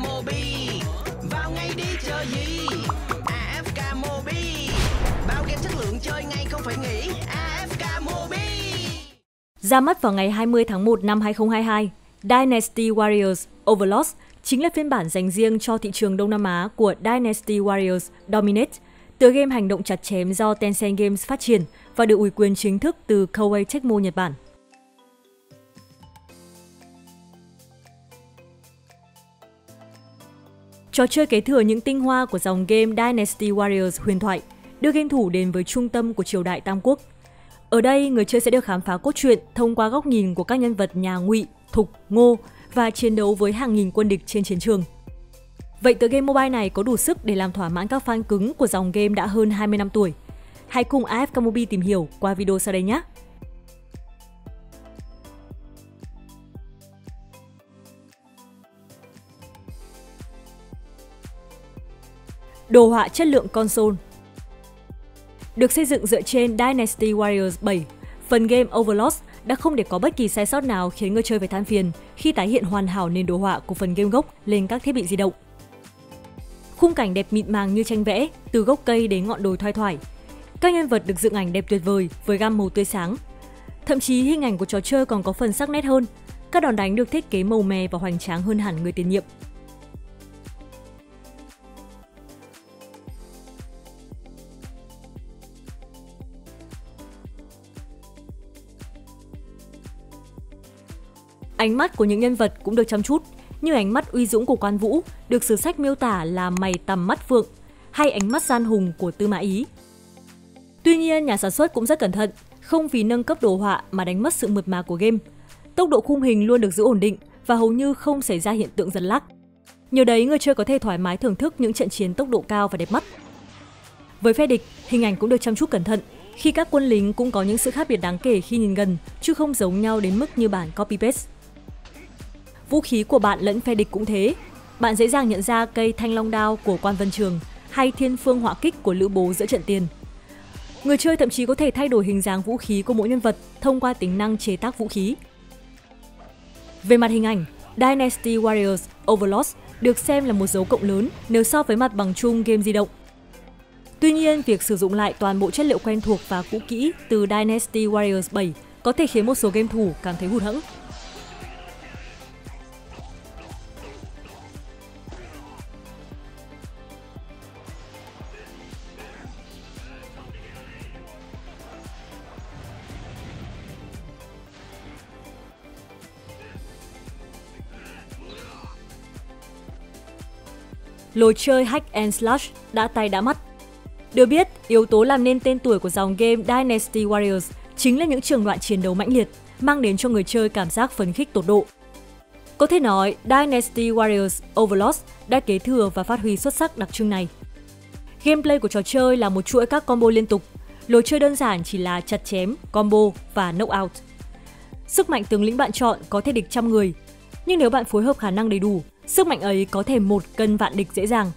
AFK Mobi. Vào ngay đi chờ gì? AFK Mobi. Bao game chất lượng chơi ngay không phải nghĩ AFK Mobi. Ra mắt vào ngày 20 tháng 1 năm 2022, Dynasty Warriors Overlord chính là phiên bản dành riêng cho thị trường Đông Nam Á của Dynasty Warriors Dominate, tựa game hành động chặt chém do Tencent Games phát triển và được ủy quyền chính thức từ Koei Tecmo Nhật Bản. Trò chơi kế thừa những tinh hoa của dòng game Dynasty Warriors huyền thoại, đưa game thủ đến với trung tâm của triều đại Tam Quốc. Ở đây, người chơi sẽ được khám phá cốt truyện thông qua góc nhìn của các nhân vật nhà Ngụy, Thục, Ngô và chiến đấu với hàng nghìn quân địch trên chiến trường. Vậy tựa game mobile này có đủ sức để làm thỏa mãn các fan cứng của dòng game đã hơn 20 năm tuổi? Hãy cùng AFK Mobile tìm hiểu qua video sau đây nhé! Đồ họa chất lượng console Được xây dựng dựa trên Dynasty Warriors 7, phần game Overlord đã không để có bất kỳ sai sót nào khiến người chơi phải than phiền khi tái hiện hoàn hảo nền đồ họa của phần game gốc lên các thiết bị di động. Khung cảnh đẹp mịn màng như tranh vẽ, từ gốc cây đến ngọn đồi thoai thoải. Các nhân vật được dựng ảnh đẹp tuyệt vời với gam màu tươi sáng. Thậm chí hình ảnh của trò chơi còn có phần sắc nét hơn. Các đòn đánh được thiết kế màu mè và hoành tráng hơn hẳn người tiền nhiệm. Ánh mắt của những nhân vật cũng được chăm chút, như ánh mắt uy dũng của quan vũ được sử sách miêu tả là mày tầm mắt phượng, hay ánh mắt gian hùng của Tư Mã Ý. Tuy nhiên, nhà sản xuất cũng rất cẩn thận, không vì nâng cấp đồ họa mà đánh mất sự mượt mà của game. Tốc độ khung hình luôn được giữ ổn định và hầu như không xảy ra hiện tượng giật lắc. Nhờ đấy, người chơi có thể thoải mái thưởng thức những trận chiến tốc độ cao và đẹp mắt. Với phe địch, hình ảnh cũng được chăm chút cẩn thận, khi các quân lính cũng có những sự khác biệt đáng kể khi nhìn gần, chứ không giống nhau đến mức như bản copy-paste. Vũ khí của bạn lẫn phe địch cũng thế. Bạn dễ dàng nhận ra cây thanh long đao của quan vân trường hay thiên phương họa kích của lữ bố giữa trận tiền. Người chơi thậm chí có thể thay đổi hình dáng vũ khí của mỗi nhân vật thông qua tính năng chế tác vũ khí. Về mặt hình ảnh, Dynasty Warriors Overlord được xem là một dấu cộng lớn nếu so với mặt bằng chung game di động. Tuy nhiên, việc sử dụng lại toàn bộ chất liệu quen thuộc và cũ kỹ từ Dynasty Warriors 7 có thể khiến một số game thủ cảm thấy hụt hẫng. Lối chơi hack and slash đã tay đã mắt. Được biết, yếu tố làm nên tên tuổi của dòng game Dynasty Warriors chính là những trường đoạn chiến đấu mãnh liệt, mang đến cho người chơi cảm giác phấn khích tột độ. Có thể nói, Dynasty Warriors Overlord đã kế thừa và phát huy xuất sắc đặc trưng này. Gameplay của trò chơi là một chuỗi các combo liên tục, lối chơi đơn giản chỉ là chặt chém, combo và knockout. Sức mạnh tướng lĩnh bạn chọn có thể địch trăm người, nhưng nếu bạn phối hợp khả năng đầy đủ, Sức mạnh ấy có thể một cân vạn địch dễ dàng.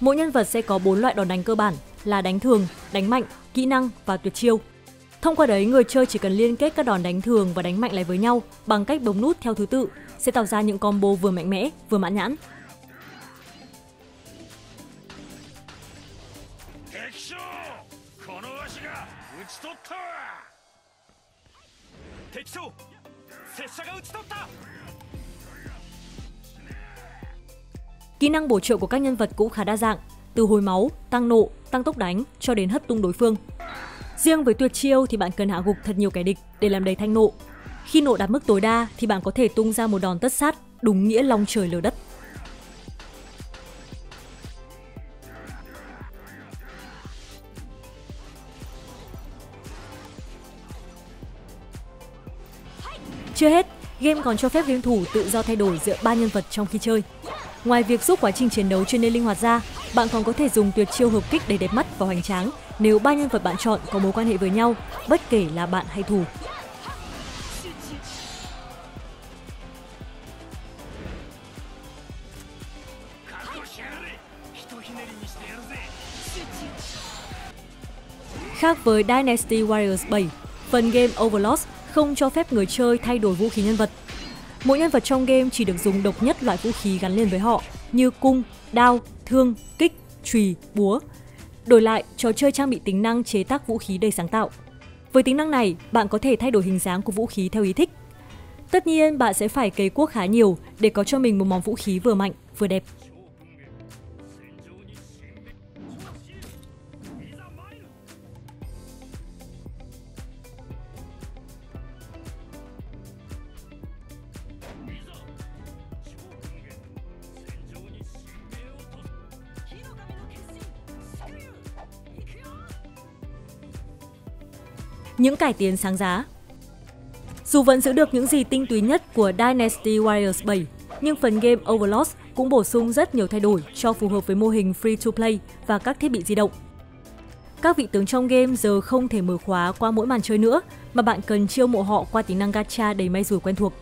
Mỗi nhân vật sẽ có 4 loại đòn đánh cơ bản là đánh thường, đánh mạnh, kỹ năng và tuyệt chiêu. Thông qua đấy, người chơi chỉ cần liên kết các đòn đánh thường và đánh mạnh lại với nhau bằng cách bấm nút theo thứ tự sẽ tạo ra những combo vừa mạnh mẽ, vừa mãn nhãn. Kỹ năng bổ trợ của các nhân vật cũng khá đa dạng, từ hồi máu, tăng nộ, tăng tốc đánh cho đến hất tung đối phương. Riêng với tuyệt chiêu thì bạn cần hạ gục thật nhiều kẻ địch để làm đầy thanh nộ. Khi nộ đạt mức tối đa thì bạn có thể tung ra một đòn tất sát, đúng nghĩa long trời lở đất. Chưa hết, game còn cho phép game thủ tự do thay đổi giữa ba nhân vật trong khi chơi. Ngoài việc giúp quá trình chiến đấu trở nên linh hoạt ra, bạn còn có thể dùng tuyệt chiêu hợp kích để đẹp mắt và hoành tráng nếu ba nhân vật bạn chọn có mối quan hệ với nhau, bất kể là bạn hay thù. Khác với Dynasty Warriors 7, phần game Overlord không cho phép người chơi thay đổi vũ khí nhân vật. Mỗi nhân vật trong game chỉ được dùng độc nhất loại vũ khí gắn liền với họ như cung, đao, thương, kích, chùy, búa. Đổi lại, trò chơi trang bị tính năng chế tác vũ khí đầy sáng tạo. Với tính năng này, bạn có thể thay đổi hình dáng của vũ khí theo ý thích. Tất nhiên, bạn sẽ phải cấy cuốc khá nhiều để có cho mình một món vũ khí vừa mạnh, vừa đẹp. Những cải tiến sáng giá. Dù vẫn giữ được những gì tinh túy nhất của Dynasty Warriors 7, nhưng phần game Overlord cũng bổ sung rất nhiều thay đổi cho phù hợp với mô hình free-to-play và các thiết bị di động. Các vị tướng trong game giờ không thể mở khóa qua mỗi màn chơi nữa, mà bạn cần chiêu mộ họ qua tính năng gacha đầy may rủi quen thuộc.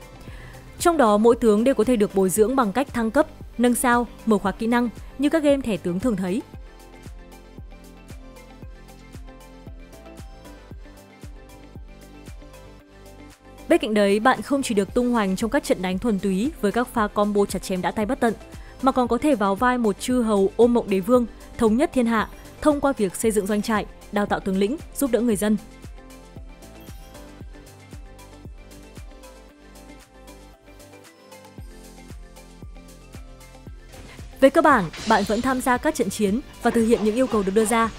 Trong đó, mỗi tướng đều có thể được bồi dưỡng bằng cách thăng cấp, nâng sao, mở khóa kỹ năng như các game thẻ tướng thường thấy. Bên cạnh đấy, bạn không chỉ được tung hoành trong các trận đánh thuần túy với các pha combo chặt chém đã tay bất tận, mà còn có thể vào vai một chư hầu ôm mộng đế vương, thống nhất thiên hạ thông qua việc xây dựng doanh trại, đào tạo tướng lĩnh, giúp đỡ người dân. Về cơ bản, bạn vẫn tham gia các trận chiến và thực hiện những yêu cầu được đưa ra,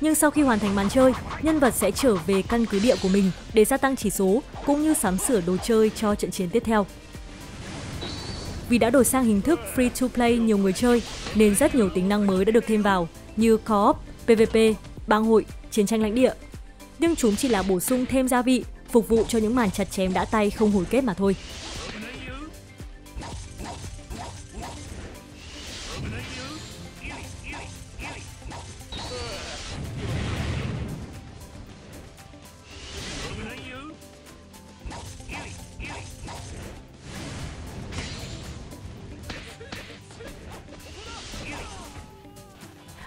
nhưng sau khi hoàn thành màn chơi, nhân vật sẽ trở về căn cứ địa của mình để gia tăng chỉ số cũng như sắm sửa đồ chơi cho trận chiến tiếp theo. Vì đã đổi sang hình thức free to play nhiều người chơi nên rất nhiều tính năng mới đã được thêm vào như co-op, PvP, bang hội, chiến tranh lãnh địa. Nhưng chúng chỉ là bổ sung thêm gia vị, phục vụ cho những màn chặt chém đã tay không hồi kết mà thôi.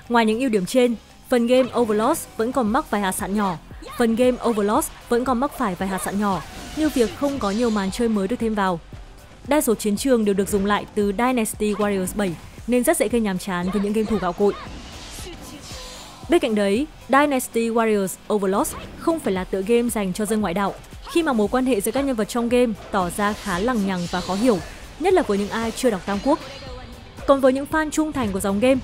Ngoài những ưu điểm trên, phần game Overlord vẫn còn mắc vài hạt sạn nhỏ. Phần game Overlord vẫn còn mắc phải vài hạt sạn nhỏ, như việc không có nhiều màn chơi mới được thêm vào. Đa số chiến trường đều được dùng lại từ Dynasty Warriors 7 nên rất dễ gây nhàm chán với những game thủ gạo cội. Bên cạnh đấy, Dynasty Warriors Overlord không phải là tựa game dành cho dân ngoại đạo, khi mà mối quan hệ giữa các nhân vật trong game tỏ ra khá lằng nhằng và khó hiểu, nhất là với những ai chưa đọc Tam Quốc. Còn với những fan trung thành của dòng game,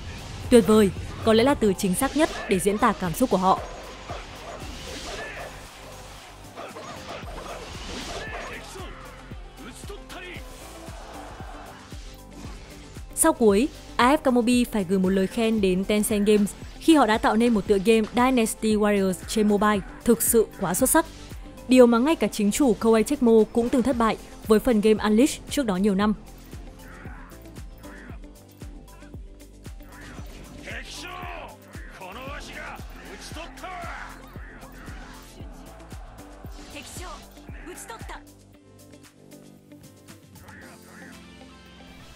tuyệt vời có lẽ là từ chính xác nhất để diễn tả cảm xúc của họ. Sau cuối, AF Kamobi phải gửi một lời khen đến Tencent Games khi họ đã tạo nên một tựa game Dynasty Warriors trên mobile thực sự quá xuất sắc. Điều mà ngay cả chính chủ Koei Tecmo cũng từng thất bại với phần game Unleashed trước đó nhiều năm.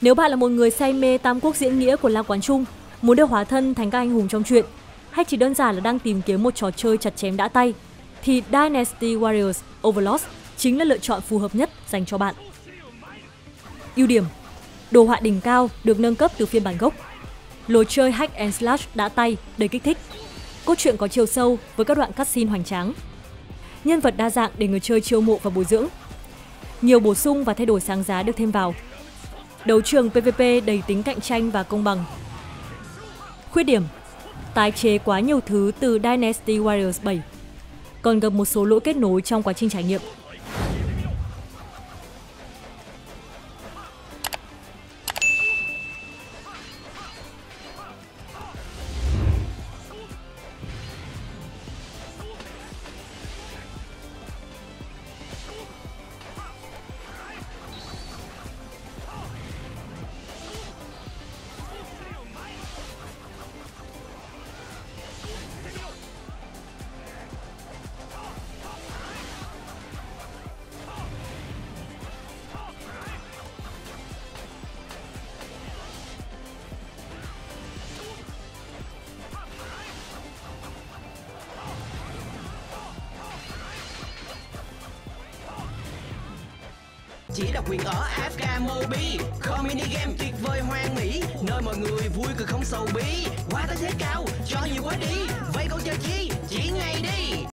Nếu bạn là một người say mê tam quốc diễn nghĩa của La Quán Trung, muốn được hóa thân thành các anh hùng trong truyện, hay chỉ đơn giản là đang tìm kiếm một trò chơi chặt chém đã tay, thì Dynasty Warriors Overlord chính là lựa chọn phù hợp nhất dành cho bạn. Ưu điểm Đồ họa đỉnh cao được nâng cấp từ phiên bản gốc. Lối chơi hack and slash đã tay đầy kích thích. Cốt truyện có chiều sâu với các đoạn cutscene hoành tráng. Nhân vật đa dạng để người chơi chiêu mộ và bồi dưỡng. Nhiều bổ sung và thay đổi sáng giá được thêm vào, Đấu trường PvP đầy tính cạnh tranh và công bằng. Khuyết điểm, Tái chế quá nhiều thứ từ Dynasty Warriors 7 Còn gặp một số lỗi kết nối trong quá trình trải nghiệm chỉ đặc quyền ở FK Mobi. Kho mini game tuyệt vời hoang mỹ Nơi mọi người vui cười không sầu bi. Qua tới thế cao, cho nhiều quá đi. Vậy còn chờ chi, chỉ ngày đi.